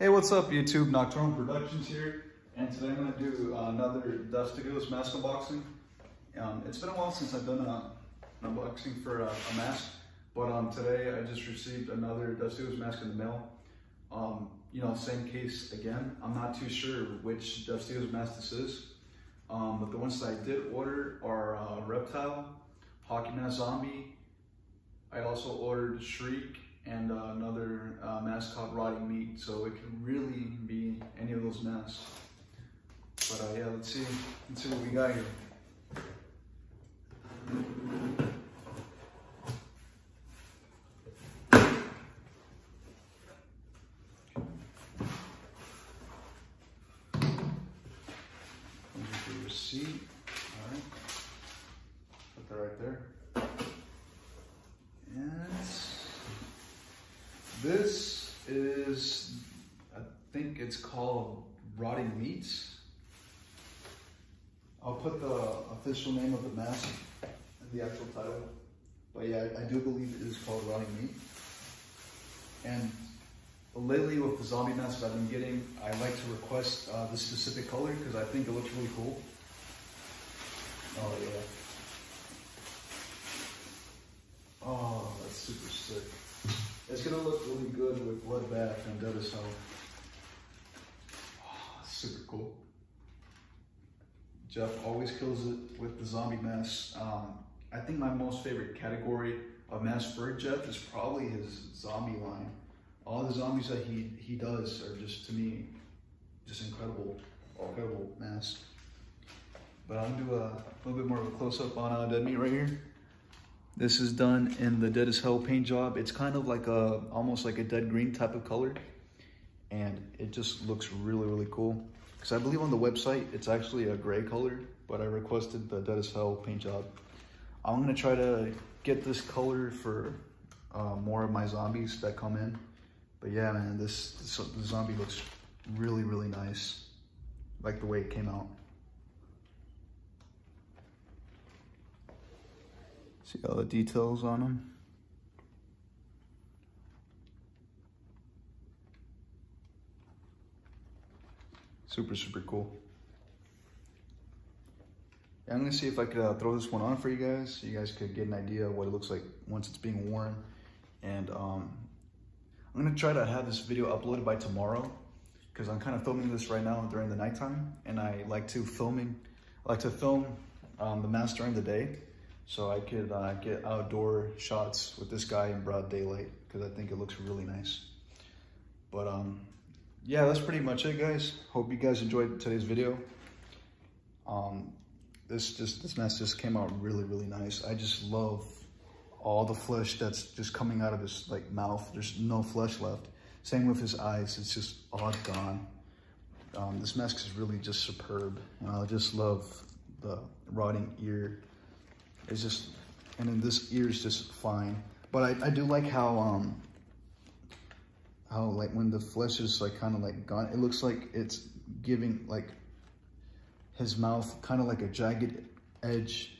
Hey, what's up YouTube? Nocturnal Productions here, and today I'm going to do another Dust to Dustigos mask unboxing. Um, it's been a while since I've done a, an unboxing for a, a mask, but um, today I just received another Death Studios mask in the mail. Um, you know, same case again. I'm not too sure which Death Studios mask this is, um, but the ones that I did order are uh, Reptile, Hockey Mask Zombie. I also ordered Shriek and uh, another uh, called Rotting Meat. So it can really be any of those masks. But uh, yeah, let's see, let's see what we got here. receipt. All right, put that right there. This is, I think it's called Rotting Meats. I'll put the official name of the mask in the actual title. But yeah, I do believe it is called Rotting Meat. And lately with the zombie masks I've been getting, I like to request uh, this specific color because I think it looks really cool. Oh yeah. Oh, that's super sick. It's gonna look really good with Bloodbath and Dead as Hell. Oh, super cool. Jeff always kills it with the zombie masks. Um, I think my most favorite category of masks for Jeff is probably his zombie line. All the zombies that he, he does are just, to me, just incredible, incredible masks. But I'm gonna do a, a little bit more of a close-up on uh, Dead Meat right here. This is done in the Dead as Hell paint job. It's kind of like a, almost like a dead green type of color. And it just looks really, really cool. Because I believe on the website, it's actually a gray color, but I requested the Dead as Hell paint job. I'm gonna try to get this color for uh, more of my zombies that come in. But yeah, man, this, this zombie looks really, really nice. Like the way it came out. See all the details on them. Super, super cool. I'm gonna see if I could uh, throw this one on for you guys so you guys could get an idea of what it looks like once it's being worn. And um, I'm gonna try to have this video uploaded by tomorrow because I'm kind of filming this right now during the nighttime and I like to filming, I like to film um, the mask during the day so I could uh, get outdoor shots with this guy in broad daylight because I think it looks really nice. But um, yeah, that's pretty much it, guys. Hope you guys enjoyed today's video. Um, this just this mask just came out really, really nice. I just love all the flesh that's just coming out of his like mouth. There's no flesh left. Same with his eyes. It's just all gone. Um, this mask is really just superb. And I just love the rotting ear it's just, and then this ear is just fine. But I, I do like how, um, how like when the flesh is like kind of like gone, it looks like it's giving like his mouth kind of like a jagged edge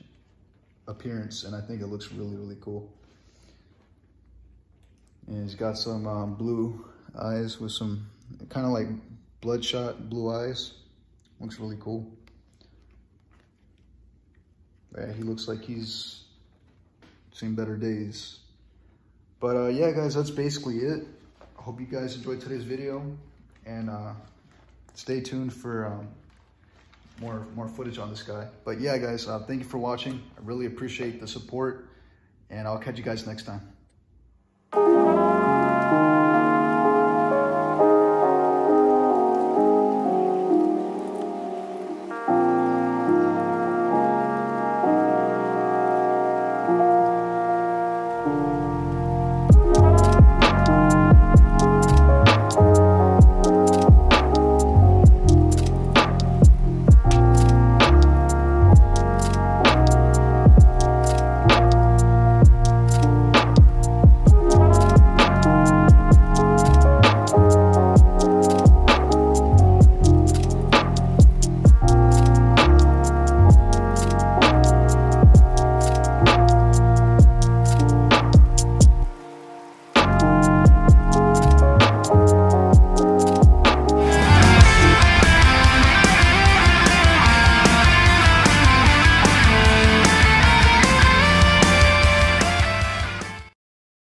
appearance. And I think it looks really, really cool. And he's got some um, blue eyes with some kind of like bloodshot blue eyes. Looks really cool. Yeah, he looks like he's seen better days. But uh, yeah, guys, that's basically it. I hope you guys enjoyed today's video. And uh, stay tuned for um, more, more footage on this guy. But yeah, guys, uh, thank you for watching. I really appreciate the support. And I'll catch you guys next time.